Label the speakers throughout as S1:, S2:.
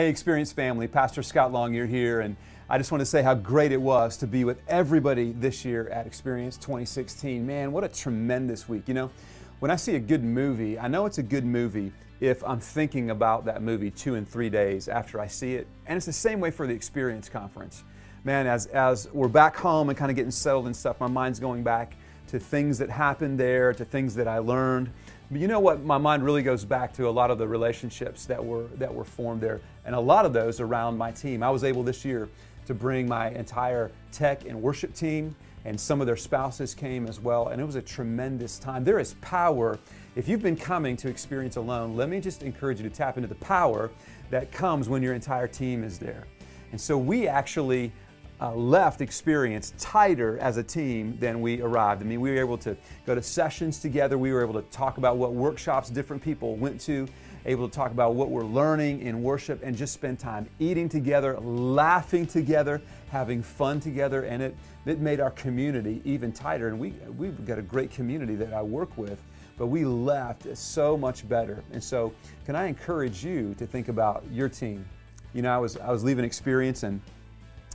S1: Hey, Experience family, Pastor Scot Longyear here, and I just want to say how great it was to be with everybody this year at Experience 2016. Man, what a tremendous week. You know, when I see a good movie, I know it's a good movie if I'm thinking about that movie two and three days after I see it. And it's the same way for the Experience Conference. Man, as, as we're back home and kind of getting settled and stuff, my mind's going back to things that happened there, to things that I learned. But you know what? My mind really goes back to a lot of the relationships that were that were formed there, and a lot of those around my team. I was able this year to bring my entire tech and worship team, and some of their spouses came as well, and it was a tremendous time. There is power. If you've been coming to experience alone, let me just encourage you to tap into the power that comes when your entire team is there. And so we actually uh, left experience tighter as a team than we arrived. I mean, we were able to go to sessions together. We were able to talk about what workshops different people went to, able to talk about what we're learning in worship, and just spend time eating together, laughing together, having fun together, and it, it made our community even tighter. And we, we've got a great community that I work with but we left so much better. And so, can I encourage you to think about your team? You know, I was I was leaving experience and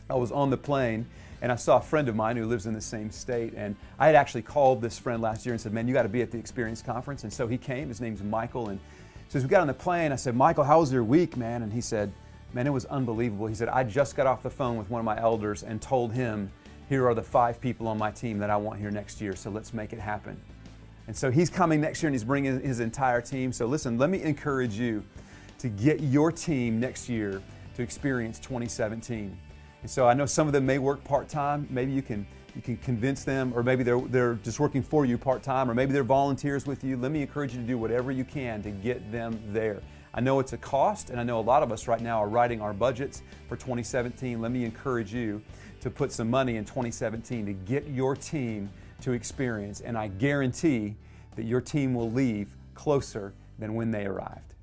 S1: I was on the plane and I saw a friend of mine who lives in the same state. And I had actually called this friend last year and said, Man, you got to be at the Experience Conference. And so he came. His name's Michael. And so as we got on the plane, I said, Michael, how was your week, man? And he said, Man, it was unbelievable. He said, I just got off the phone with one of my elders and told him, Here are the five people on my team that I want here next year. So let's make it happen. And so he's coming next year and he's bringing his entire team. So listen, let me encourage you to get your team next year to experience 2017. And so I know some of them may work part-time. Maybe you can you can convince them, or maybe they're, they're just working for you part-time, or maybe they're volunteers with you. Let me encourage you to do whatever you can to get them there. I know it's a cost, and I know a lot of us right now are writing our budgets for 2017. Let me encourage you to put some money in 2017 to get your team to experience, and I guarantee that your team will leave closer than when they arrived.